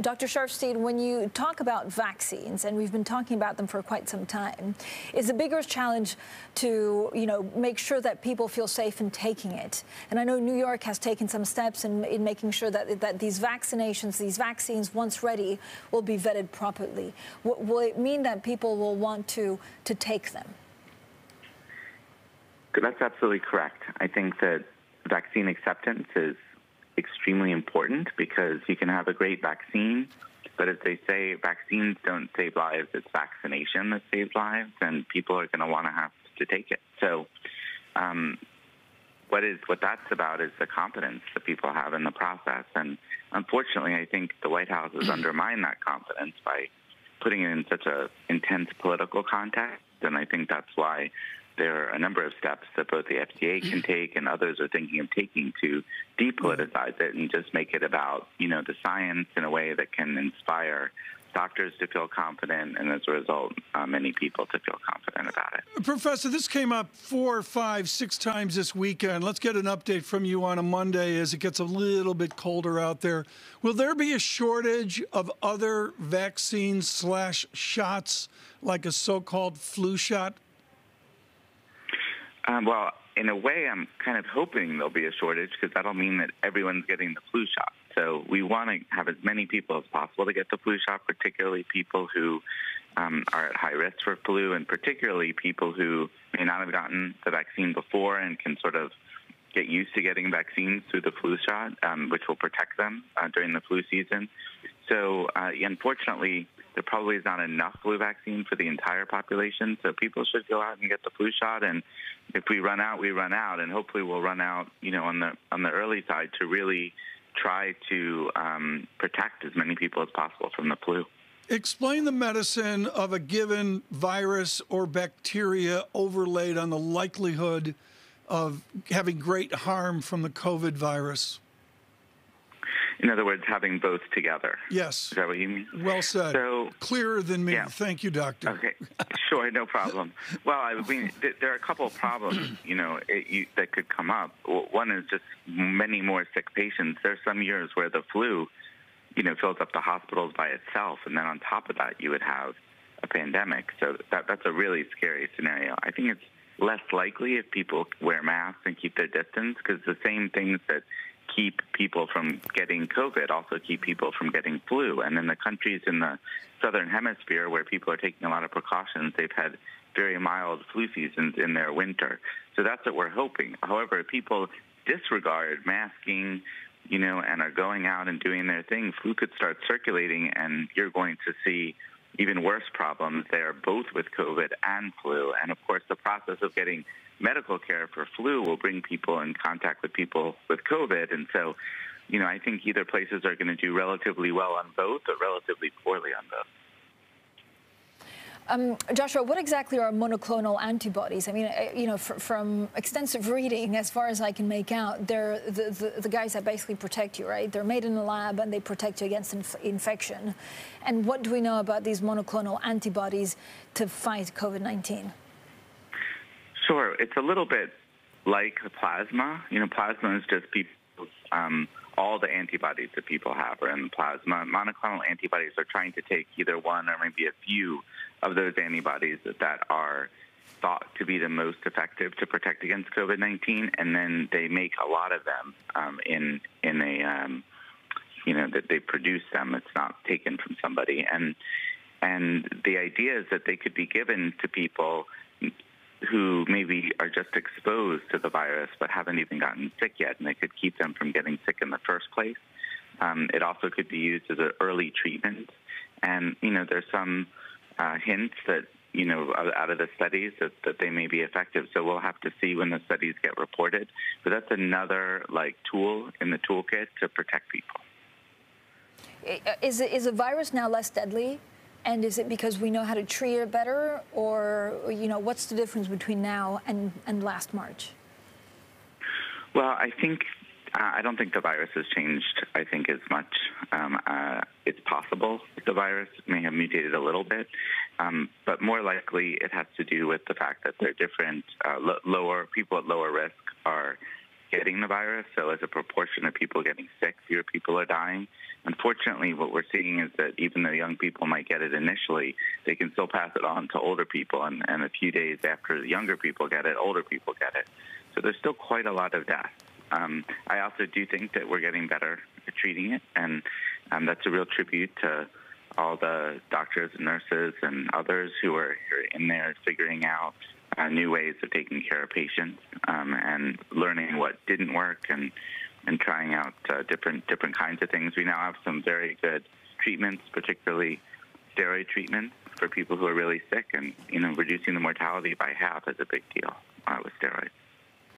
Dr. Sharfstein, when you talk about vaccines, and we've been talking about them for quite some time, is the bigger challenge to, you know, make sure that people feel safe in taking it. And I know New York has taken some steps in, in making sure that, that these vaccinations, these vaccines, once ready, will be vetted properly. W will it mean that people will want to, to take them? That's absolutely correct. I think that vaccine acceptance is extremely important because you can have a great vaccine, but as they say, vaccines don't save lives, it's vaccination that saves lives, and people are going to want to have to take it. So, um, what is what that's about is the confidence that people have in the process, and unfortunately, I think the White House has undermined that confidence by putting it in such a intense political context, and I think that's why there are a number of steps that both the FDA can take and others are thinking of taking to depoliticize it and just make it about, you know, the science in a way that can inspire doctors to feel confident, and as a result, uh, many people to feel confident about it. Professor, this came up four, five, six times this weekend. Let's get an update from you on a Monday as it gets a little bit colder out there. Will there be a shortage of other vaccines slash shots, like a so-called flu shot? Um, well, in a way, I'm kind of hoping there'll be a shortage because that'll mean that everyone's getting the flu shot. So we want to have as many people as possible to get the flu shot, particularly people who um, are at high risk for flu, and particularly people who may not have gotten the vaccine before and can sort of get used to getting vaccines through the flu shot, um, which will protect them uh, during the flu season. So, uh, unfortunately, there probably is not enough flu vaccine for the entire population. So people should go out and get the flu shot. And if we run out, we run out, and hopefully we'll run out, you know, on the on the early side to really try to um, protect as many people as possible from the flu. Explain the medicine of a given virus or bacteria overlaid on the likelihood of having great harm from the COVID virus. In other words, having both together. Yes. Is that what you mean? Well said. So clearer than me. Yeah. Thank you, doctor. Okay. Sure, no problem. well, I mean, th- there are a couple of problems, you know, it, you, that could come up. One is just many more sick patients. There are some years where the flu, you know, fills up the hospitals by itself, and then on top of that, you would have a pandemic. So that that's a really scary scenario. I think it's less likely if people wear masks and keep their distance because the same things that keep people from getting COVID, also keep people from getting flu. And in the countries in the southern hemisphere where people are taking a lot of precautions, they've had very mild flu seasons in their winter. So that's what we're hoping. However, if people disregard masking, you know, and are going out and doing their thing, flu could start circulating, and you're going to see even worse problems there, both with COVID and flu. And of course, the process of getting medical care for flu will bring people in contact with people with COVID. And so, you know, I think either places are going to do relatively well on both or relatively poorly on both. Um, Joshua, what exactly are monoclonal antibodies? I mean, uh, you know, from extensive reading, as far as I can make out, they're the, the, the, guys that basically protect you, right? They're made in a lab and they protect you against inf infection. And what do we know about these monoclonal antibodies to fight COVID-19? Sure. It's a little bit like the plasma. You know, plasma is just people's, um, all the antibodies that people have are in the plasma. Monoclonal antibodies are trying to take either one or maybe a few of those antibodies that, are thought to be the most effective to protect against COVID-19, and then they make a lot of them um, in in a um, you know that they produce them. It's not taken from somebody, and and the idea is that they could be given to people who maybe are just exposed to the virus but haven't even gotten sick yet, and it could keep them from getting sick in the first place. Um, it also could be used as an early treatment, and you know there's some uh, hints that you know out of the studies that, that they may be effective. So we'll have to see when the studies get reported. But that's another like tool in the toolkit to protect people. Is is a virus now less deadly? And is it because we know how to treat it better, or you know, what's the difference between now and, and last March? Well, I think uh, I don't think the virus has changed. I think as much. Um, uh, it's possible the virus may have mutated a little bit, um, but more likely it has to do with the fact that they're different. Uh, lower people at lower risk are getting the virus. So, as a proportion of people getting sick, fewer people are dying. Unfortunately, what we're seeing is that even though young people might get it initially, they can still pass it on to older people. And, and a few days after the younger people get it, older people get it. So, there's still quite a lot of deaths. Um, I also do think that we're getting better at treating it, and um, that's a real tribute to all the doctors and nurses and others who are in there figuring out uh, new ways of taking care of patients um, and learning what didn't work and and trying out uh, different different kinds of things. We now have some very good treatments, particularly steroid treatments for people who are really sick, and you know reducing the mortality by half is a big deal uh, with steroids.